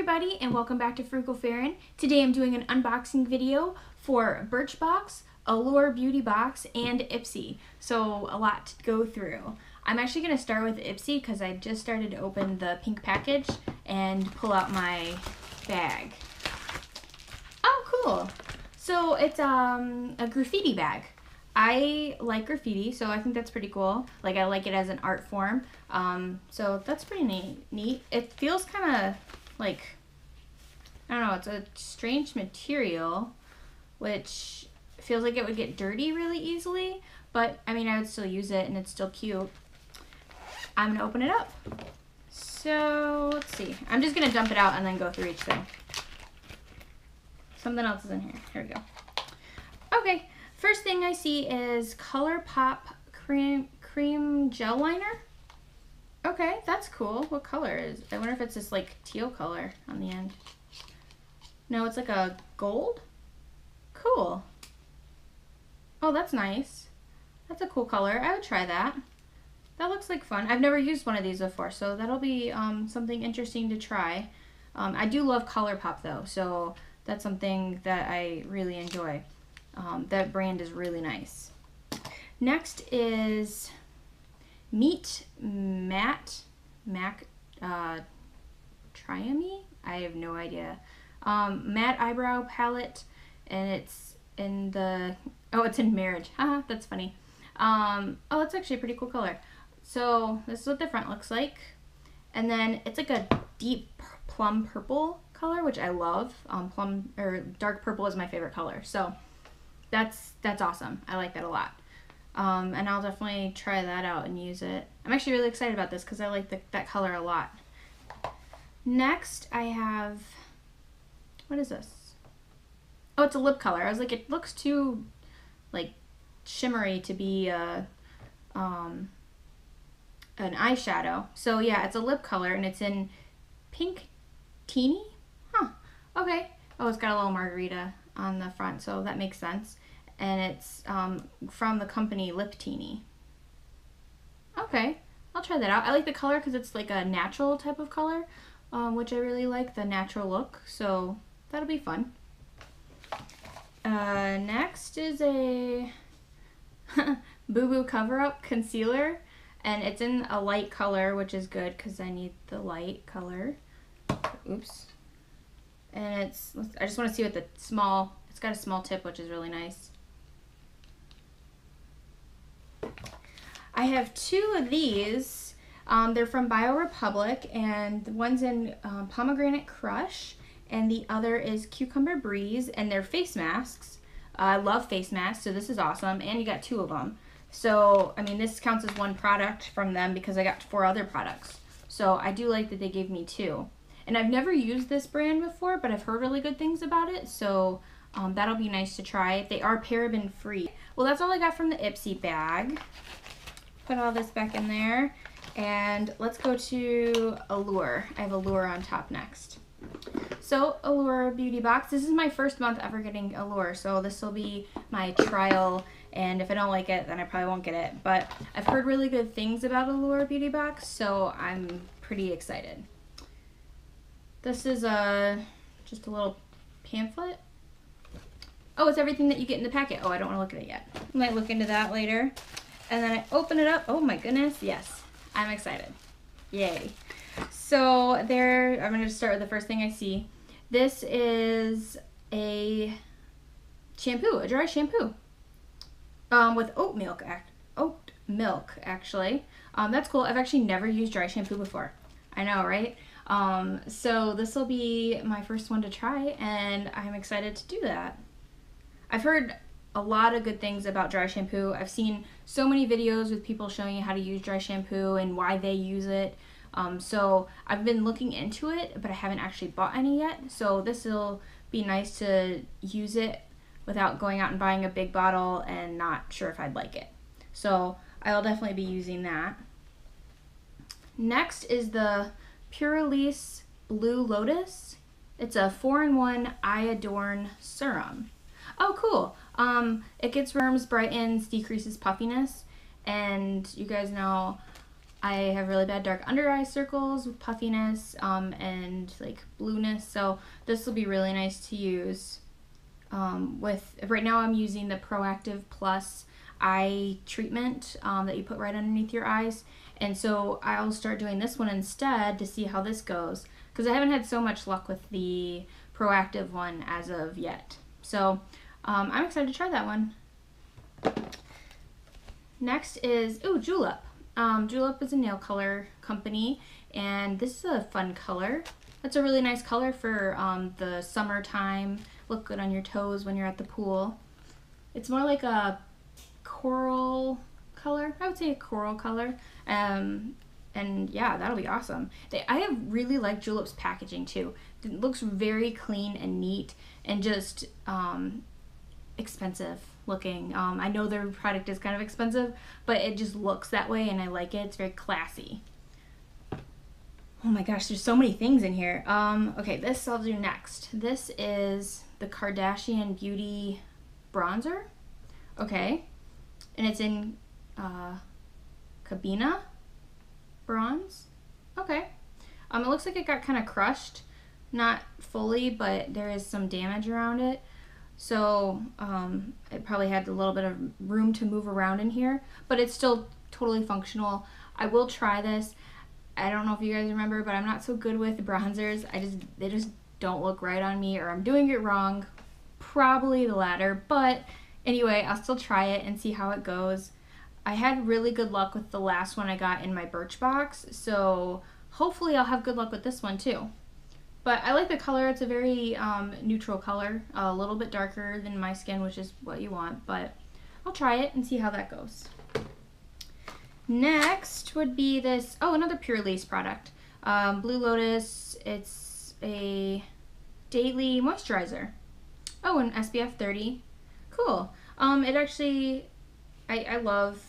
everybody and welcome back to Frugal Farhyn. Today I'm doing an unboxing video for Birchbox, Allure Beauty Box, and Ipsy. So a lot to go through. I'm actually going to start with Ipsy because I just started to open the pink package and pull out my bag. Oh, cool. So it's um, a graffiti bag. I like graffiti, so I think that's pretty cool. Like I like it as an art form. Um, so that's pretty neat. Neat. It feels kind of like I don't know. It's a strange material, which feels like it would get dirty really easily. But I mean, I would still use it, and it's still cute. I'm gonna open it up. So let's see. I'm just gonna dump it out and then go through each thing. Something else is in here. Here we go. Okay. First thing I see is ColourPop Cream Cream Gel Liner. Okay, that's cool. What color is I wonder if it's this like teal color on the end. No, it's like a gold? Cool. Oh, that's nice. That's a cool color. I would try that. That looks like fun. I've never used one of these before, so that'll be um, something interesting to try. Um, I do love ColourPop though, so that's something that I really enjoy. Um, that brand is really nice. Next is Meet Matt Mac uh, Triami. I have no idea. Um, matte eyebrow palette, and it's in the oh, it's in marriage. Haha, that's funny. Um, oh, that's actually a pretty cool color. So this is what the front looks like, and then it's like a deep plum purple color, which I love. Um, plum or dark purple is my favorite color. So that's that's awesome. I like that a lot. Um, and I'll definitely try that out and use it. I'm actually really excited about this because I like the, that color a lot. Next, I have, what is this? Oh, it's a lip color. I was like, it looks too, like, shimmery to be a, um, an eyeshadow. So yeah, it's a lip color and it's in pink teeny. Huh. Okay. Oh, it's got a little margarita on the front, so that makes sense. And it's um, from the company Liptini. Okay, I'll try that out. I like the color because it's like a natural type of color, um, which I really like, the natural look. So that'll be fun. Uh, next is a Boo Boo Cover Up Concealer. And it's in a light color, which is good because I need the light color. Oops. And it's, I just want to see what the small it's got a small tip, which is really nice. I have two of these. Um, they're from BioRepublic, and the one's in um, Pomegranate Crush, and the other is Cucumber Breeze, and they're face masks. Uh, I love face masks, so this is awesome, and you got two of them. So, I mean, this counts as one product from them because I got four other products. So, I do like that they gave me two. And I've never used this brand before, but I've heard really good things about it, so um, that'll be nice to try. They are paraben free. Well, that's all I got from the Ipsy bag. Put all this back in there. And let's go to Allure. I have Allure on top next. So, Allure Beauty Box. This is my first month ever getting Allure, so this will be my trial. And if I don't like it, then I probably won't get it. But I've heard really good things about Allure Beauty Box, so I'm pretty excited. This is a just a little pamphlet Oh, it's everything that you get in the packet. Oh, I don't want to look at it yet. Might look into that later. And then I open it up. Oh my goodness. Yes. I'm excited. Yay. So there, I'm going to start with the first thing I see. This is a shampoo, a dry shampoo. Um, with oat milk, oat milk actually. Um, that's cool. I've actually never used dry shampoo before. I know, right? Um, so this will be my first one to try and I'm excited to do that. I've heard a lot of good things about dry shampoo. I've seen so many videos with people showing you how to use dry shampoo and why they use it. Um, so I've been looking into it, but I haven't actually bought any yet. So this will be nice to use it without going out and buying a big bottle and not sure if I'd like it. So I'll definitely be using that. Next is the Purlisse Blue Lotus. It's a 4-in-1 eye adorn serum. Oh, cool. Um, it gets worms, brightens, decreases puffiness, and you guys know I have really bad dark under eye circles, with puffiness, um, and like blueness. So this will be really nice to use. Um, with right now, I'm using the Proactiv Plus eye treatment um, that you put right underneath your eyes, and so I'll start doing this one instead to see how this goes because I haven't had so much luck with the Proactiv one as of yet. So um, I'm excited to try that one. Next is, oh, Julep. Um, Julep is a nail color company, and this is a fun color. That's a really nice color for um, the summertime. Look good on your toes when you're at the pool. It's more like a coral color. I would say a coral color. Um, and yeah, that'll be awesome. They, I have really liked Julep's packaging too. It looks very clean and neat and just um, expensive looking. Um, I know their product is kind of expensive, but it just looks that way and I like it. It's very classy. Oh my gosh, there's so many things in here. Um, okay, this I'll do next. This is the Kardashian Beauty Bronzer. Okay. And it's in uh, Cabana bronze. Okay. Um, it looks like it got kind of crushed. Not fully, but there is some damage around it. So um, it probably had a little bit of room to move around in here, but it's still totally functional. I will try this. I don't know if you guys remember, but I'm not so good with bronzers. I just they just don't look right on me or I'm doing it wrong. Probably the latter, but anyway, I'll still try it and see how it goes. I had really good luck with the last one I got in my Birchbox, so hopefully I'll have good luck with this one too. But I like the color. It's a very um, neutral color, a little bit darker than my skin, which is what you want. But I'll try it and see how that goes. Next would be this, oh, another Purlisse product. Um, Blue Lotus, it's a daily moisturizer. Oh, an SPF 30. Cool. Um, it actually, I, I love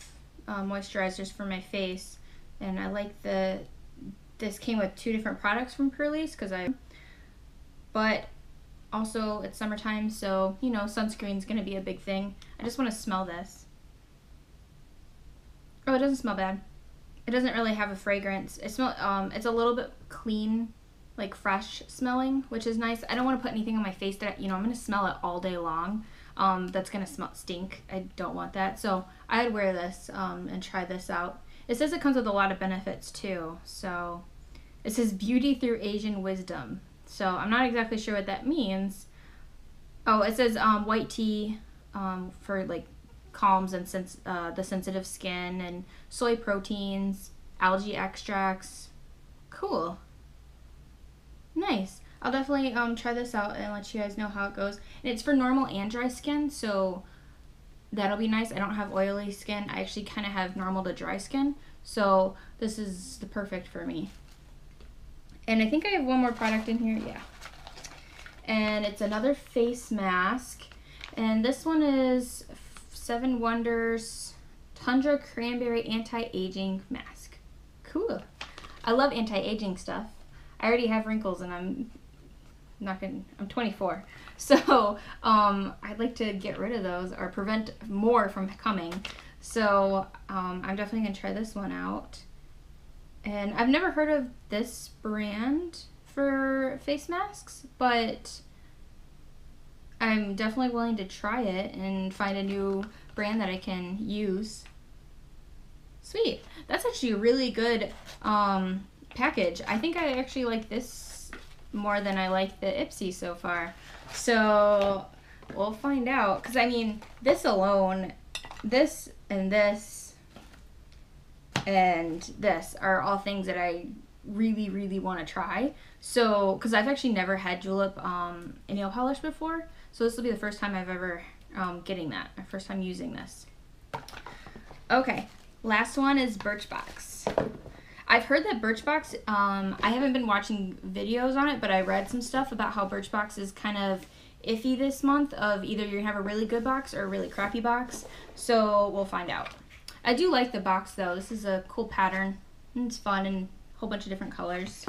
uh, moisturizers for my face. And I like the this came with two different products from Purlisse because I, but also it's summertime, so you know sunscreen's gonna be a big thing. I just want to smell this. Oh, it doesn't smell bad. It doesn't really have a fragrance. It smell um, it's a little bit clean, like fresh smelling, which is nice. I don't want to put anything on my face that you know I'm gonna smell it all day long. Um, that's gonna smell stink. I don't want that. So I'd wear this um, and try this out. It says it comes with a lot of benefits too. So it says beauty through Asian wisdom. So I'm not exactly sure what that means. Oh, it says um, white tea um, for like calms and sens- uh, the sensitive skin and soy proteins, algae extracts. Cool. Nice. I'll definitely um, try this out and let you guys know how it goes. And it's for normal and dry skin, so that'll be nice. I don't have oily skin. I actually kind of have normal to dry skin, so this is the perfect for me. And I think I have one more product in here. Yeah. And it's another face mask. And this one is Seven Wonders Tundra Cranberry Anti-Aging Mask. Cool. I love anti-aging stuff. I already have wrinkles and I'm not gonna, I'm 24. So um, I'd like to get rid of those or prevent more from coming. So um, I'm definitely gonna try this one out. And I've never heard of this brand for face masks, but I'm definitely willing to try it and find a new brand that I can use. Sweet. That's actually a really good um, package. I think I actually like this more than I like the Ipsy so far. So we'll find out. Because, I mean, this alone, this and this and this are all things that I really, really want to try. So, because I've actually never had julep um, nail polish before, so this will be the first time I've ever um, getting that. My first time using this. Okay, last one is Birchbox. I've heard that Birchbox, um, I haven't been watching videos on it, but I read some stuff about how Birchbox is kind of iffy this month of either you're going to have a really good box or a really crappy box. So we'll find out. I do like the box though. This is a cool pattern. It's fun and a whole bunch of different colors.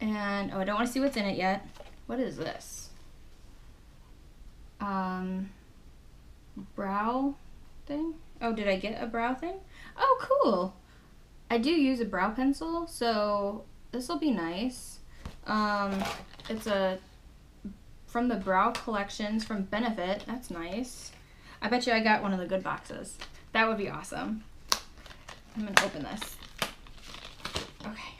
And, oh, I don't want to see what's in it yet. What is this? Um, brow thing? Oh, did I get a brow thing? Oh, cool. I do use a brow pencil, so this will be nice. Um, it's a from the Brow Collections from Benefit. That's nice. I bet you I got one of the good boxes. That would be awesome. I'm going to open this. Okay.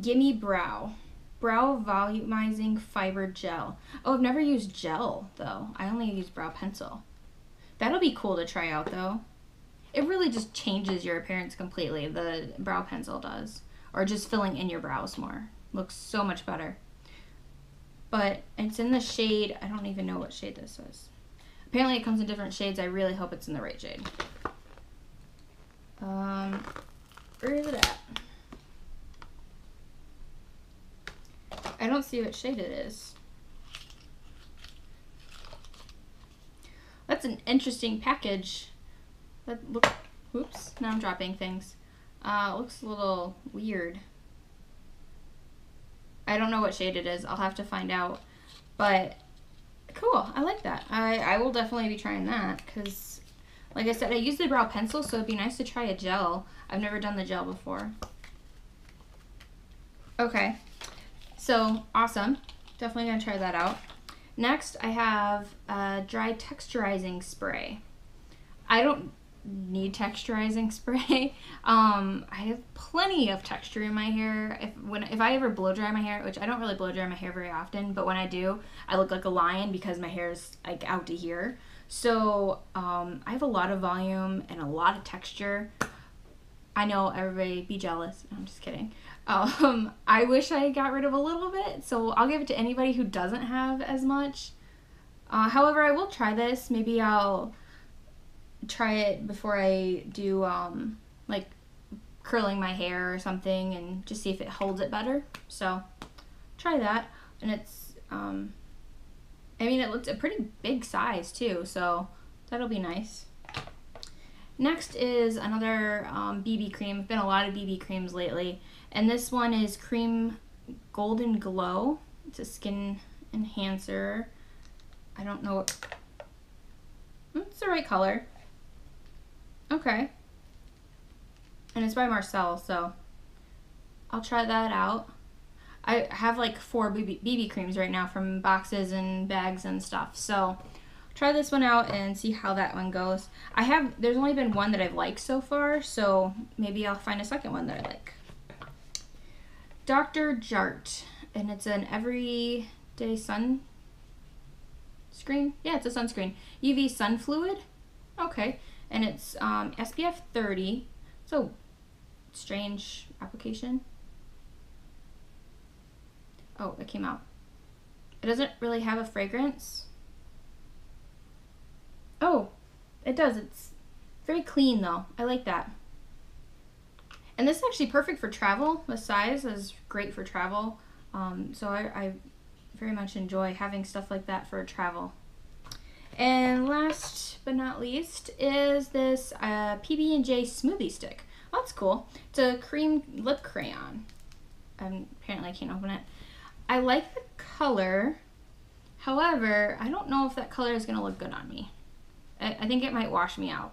Gimme Brow. Brow Volumizing Fiber Gel. Oh, I've never used gel, though. I only use brow pencil. That'll be cool to try out, though. It really just changes your appearance completely, the brow pencil does. Or just filling in your brows more. Looks so much better. But it's in the shade, I don't even know what shade this is. Apparently it comes in different shades. I really hope it's in the right shade. Um, where is it at? I don't see what shade it is. That's an interesting package. That look, oops, now I'm dropping things. Uh, looks a little weird. I don't know what shade it is. I'll have to find out. But cool, I like that. I, I will definitely be trying that because, like I said, I use the brow pencil, so it'd be nice to try a gel. I've never done the gel before. Okay, so awesome. Definitely gonna try that out. Next, I have a dry texturizing spray. I don't need texturizing spray. Um, I have plenty of texture in my hair. If when if I ever blow dry my hair, which I don't really blow dry my hair very often, but when I do, I look like a lion because my hair is like out to here. So um, I have a lot of volume and a lot of texture. I know everybody be jealous. I'm just kidding. Um, I wish I got rid of a little bit, so I'll give it to anybody who doesn't have as much. Uh, however, I will try this. Maybe I'll try it before I do um, like curling my hair or something and just see if it holds it better. So try that. And it's, um, I mean, it looks a pretty big size too, so that'll be nice. Next is another um, BB cream. Been a lot of BB creams lately. And this one is Cream Golden Glow. It's a skin enhancer. I don't know what... It's the right color. Okay. And it's by Marcelle, so I'll try that out. I have like four BB, BB creams right now from boxes and bags and stuff. So try this one out and see how that one goes. I have, there's only been one that I've liked so far, so maybe I'll find a second one that I like. Dr. Jart, and it's an everyday sun screen. Yeah, it's a sunscreen. UV sun fluid. Okay and it's um, SPF 30. So strange application. Oh, it came out. It doesn't really have a fragrance. Oh, it does. It's very clean though. I like that. And this is actually perfect for travel. The size is great for travel. Um, so I, I very much enjoy having stuff like that for travel. And last but not least is this uh, PB&J smoothie stick. Oh, that's cool. It's a cream lip crayon. Um, apparently I can't open it. I like the color. However, I don't know if that color is going to look good on me. I, I think it might wash me out.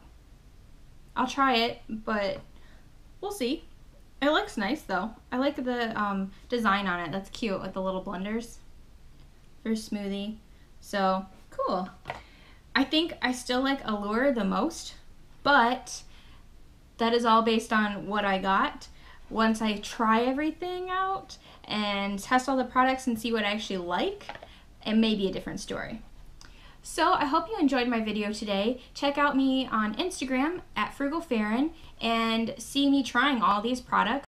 I'll try it, but we'll see. It looks nice though. I like the um, design on it. That's cute with the little blenders for smoothie. So, cool. I think I still like Allure the most, but that is all based on what I got. Once I try everything out and test all the products and see what I actually like, it may be a different story. So I hope you enjoyed my video today. Check out me on Instagram at Frugal Farhyn and see me trying all these products.